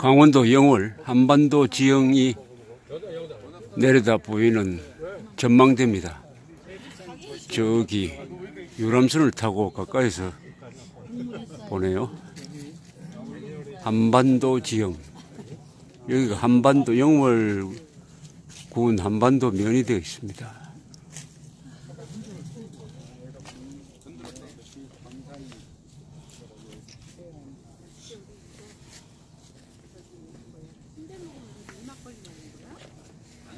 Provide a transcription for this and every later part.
강원도 영월 한반도 지형이 내려다 보이는 전망대입니다. 저기 유람선을 타고 가까이서 보네요. 한반도 지형. 여기가 한반도 영월 군 한반도 면이 되어 있습니다.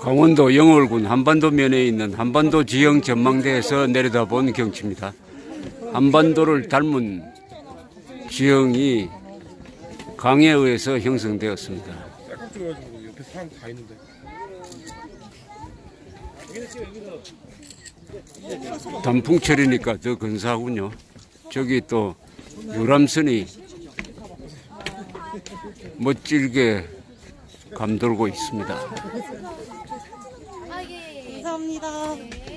강원도 영월군 한반도 면에 있는 한반도 지형 전망대에서 내려다본 경치입니다. 한반도를 닮은 지형이 강에 의해서 형성되었습니다. 쌀깍 들어가지고 옆에 사람 다 있는데. 단풍철이니까 더 근사하군요. 저기 또 유람선이 멋지게 감돌고 있습니다. 감사합니다.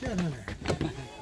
네. 예. 희한하네.